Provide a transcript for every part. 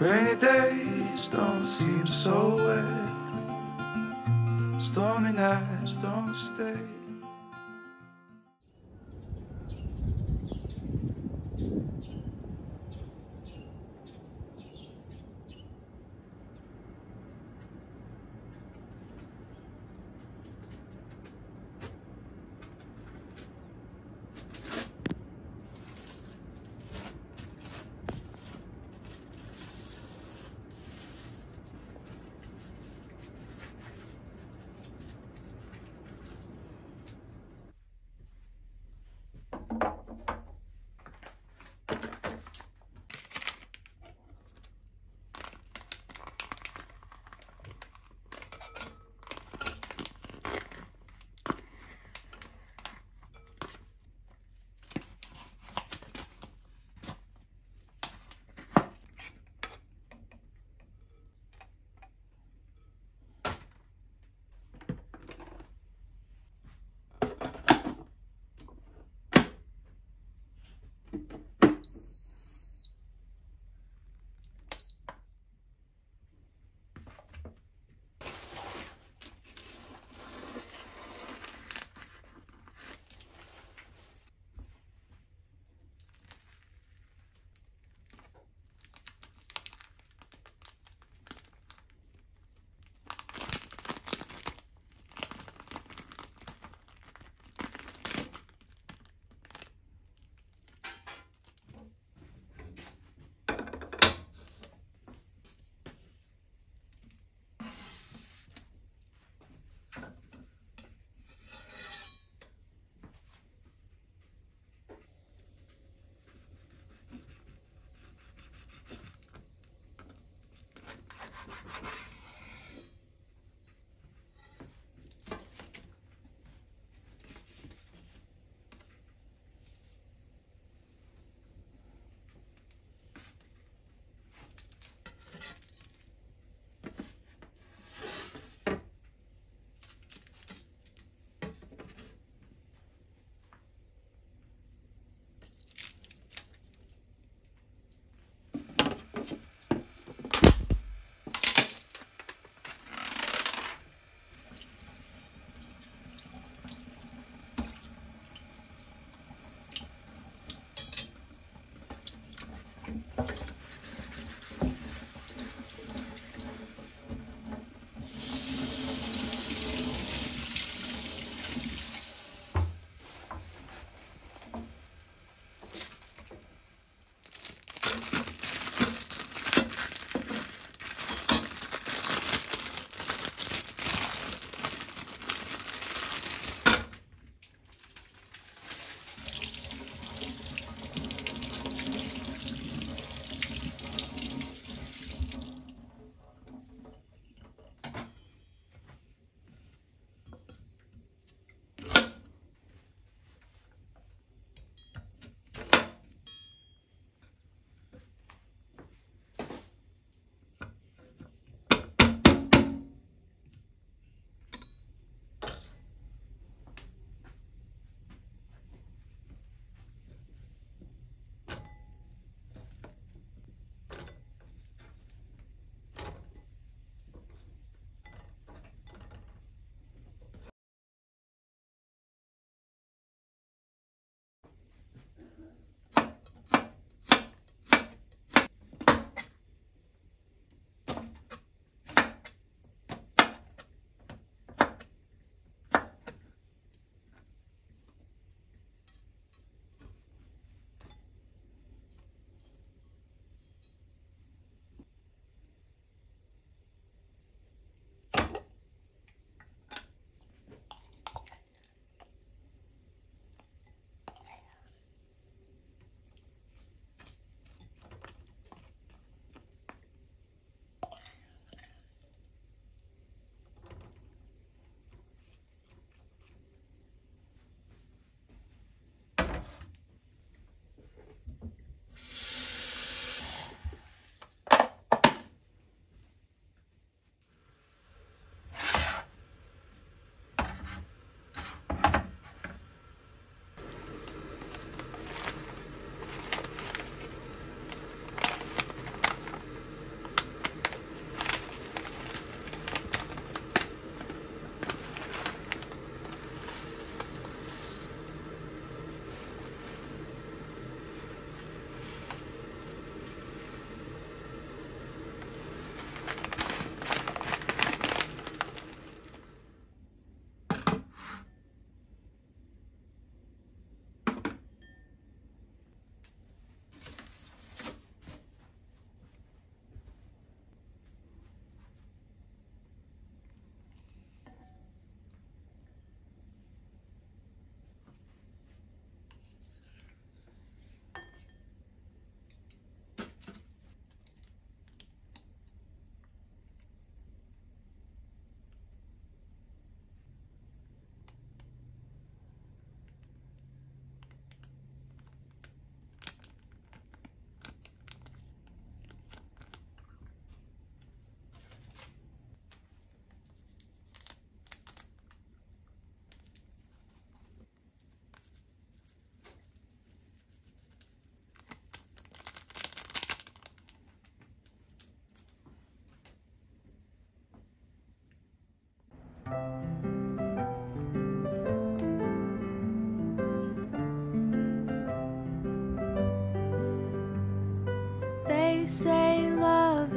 Rainy days don't seem so wet. Stormy nights don't stay.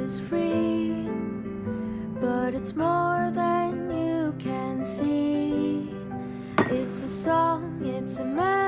Is free, but it's more than you can see. It's a song, it's a melody,